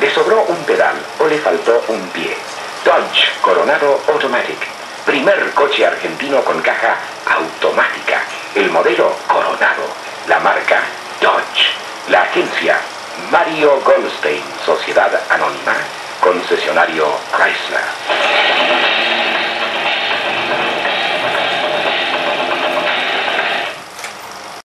le sobró un pedal o le faltó un pie. Dodge Coronado Automatic, primer coche argentino con caja automática, el modelo Coronado, la marca Dodge, la agencia Mario Goldstein, Sociedad Anónima, concesionario Chrysler.